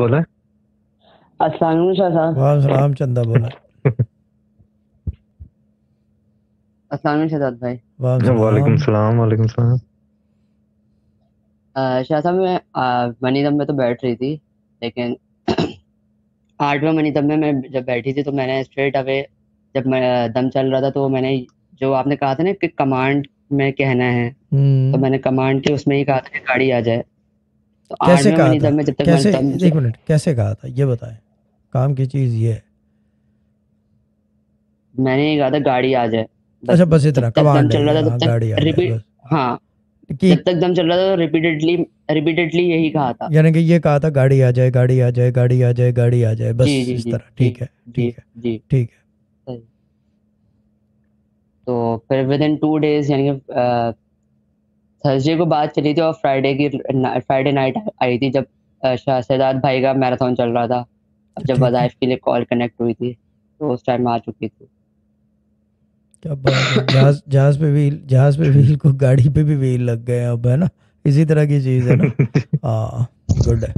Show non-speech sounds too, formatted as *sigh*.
बोला? अस्सलाम वालेकुम शाह साहब। वाह चंदा बोला। अस्सलाम शहजाद भाई। वालेकुम सलाम। वालेकुम सलाम शाह साहब मैं मनी दम में तो बैठ रही थी लेकिन आठवें मनी दम में मैं जब बैठी थी तो मैंने स्ट्रेट अवे जब मैं दम चल रहा था तो मैंने जो आपने कहा था ना कि कमांड में कहना है तो हम्म मैंने कमांड के उसमें ही कहा था कि गाड़ी आ जाए। तो कैसे कहा था? में जब तक कैसे एक मिनट कैसे कहा था? ये बताएँ। काम की चीज़ ये है। मैंने ये कहा था गाड़ी आ जाए। अच्छा बस इतना कमांड चल रहा था तब गाड़ी आ तक जाए रिपीट हाँ। कि जब तक दम चल रहा था तो रिपीटेडली रिपीटेडली यही कहा था। यानी कि ये कहा था गाड़ी आ जाए गाड़ी आ जाए गाड़ी आ जाए गाड़ी आ जाए बस जी जी इस तरह। ठीक है ठीक है ठीक है। तो फिर विद इन टू डेज़ यानी कि थर्सडे को बात चली थी और फ्राइडे की फ्राइडे नाइट आई थी जब शहजाद भाई का मैराथन चल रहा था। जब वज़ाइफ के लिए कॉल कनेक्ट हुई थी तो उस टाइम आ चुकी थी। क्या बात जहाज़ जहाज़ पे व्हील जहाज़ पे व्हील को गाड़ी पे भी व्हील लग गए अब है ना? इसी तरह की चीज़ है ना? *laughs* हाँ गुड है।